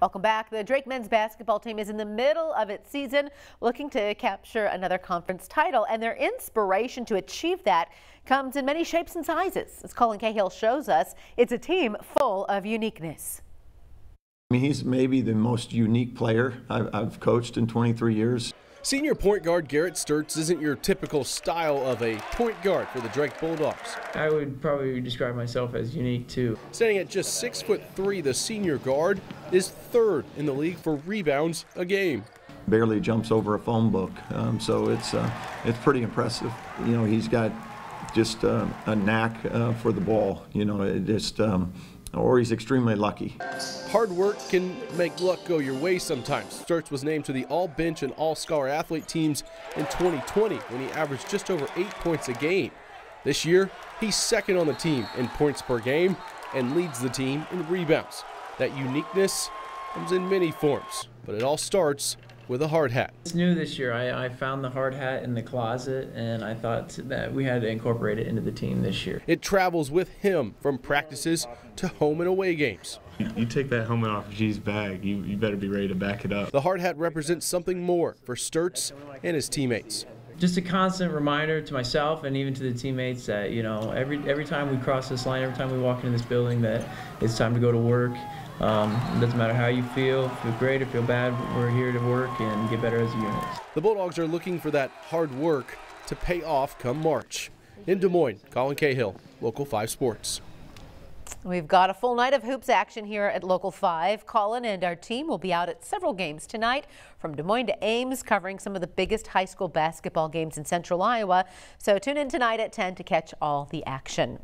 Welcome back. The Drake men's basketball team is in the middle of its season looking to capture another conference title and their inspiration to achieve that comes in many shapes and sizes. As Colin Cahill shows us, it's a team full of uniqueness. I mean, he's maybe the most unique player I've, I've coached in 23 years. Senior point guard Garrett Sturtz isn't your typical style of a point guard for the Drake Bulldogs. I would probably describe myself as unique too. Standing at just six foot three, the senior guard is third in the league for rebounds a game. Barely jumps over a phone book, um, so it's uh, it's pretty impressive. You know, he's got just uh, a knack uh, for the ball. You know, it just um, or he's extremely lucky. Hard work can make luck go your way sometimes. Sturtz was named to the All Bench and All Scholar athlete teams in 2020 when he averaged just over eight points a game. This year, he's second on the team in points per game and leads the team in rebounds. That uniqueness comes in many forms, but it all starts with a hard hat. It's new this year. I, I, found the hard hat in the closet, and I thought that we had to incorporate it into the team this year. It travels with him from practices to home and away games. You, you take that helmet off of G's bag, you, you better be ready to back it up. The hard hat represents something more for Sturtz and his teammates just a constant reminder to myself and even to the teammates that you know every every time we cross this line, every time we walk into this building, that it's time to go to work. Um, it doesn't matter how you feel, feel great or feel bad, we're here to work and get better as a unit. The Bulldogs are looking for that hard work to pay off come March. In Des Moines, Colin Cahill, Local 5 Sports. We've got a full night of hoops action here at Local 5. Colin and our team will be out at several games tonight from Des Moines to Ames, covering some of the biggest high school basketball games in central Iowa. So tune in tonight at 10 to catch all the action.